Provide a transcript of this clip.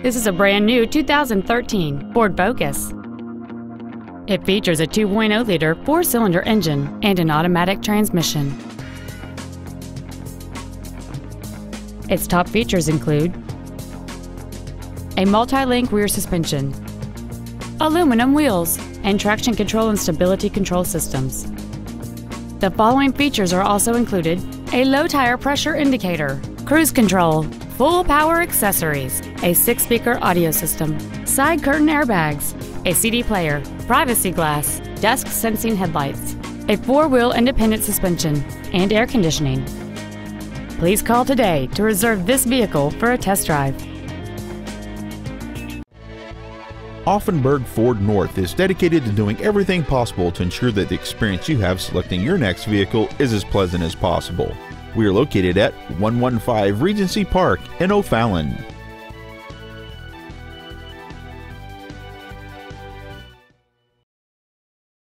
This is a brand new 2013 Ford Focus. It features a 2.0-liter four-cylinder engine and an automatic transmission. Its top features include a multi-link rear suspension, aluminum wheels, and traction control and stability control systems. The following features are also included a low tire pressure indicator, cruise control, full power accessories, a six speaker audio system, side curtain airbags, a CD player, privacy glass, dusk sensing headlights, a four wheel independent suspension, and air conditioning. Please call today to reserve this vehicle for a test drive. Auffenberg Ford North is dedicated to doing everything possible to ensure that the experience you have selecting your next vehicle is as pleasant as possible. We are located at 115 Regency Park in O'Fallon.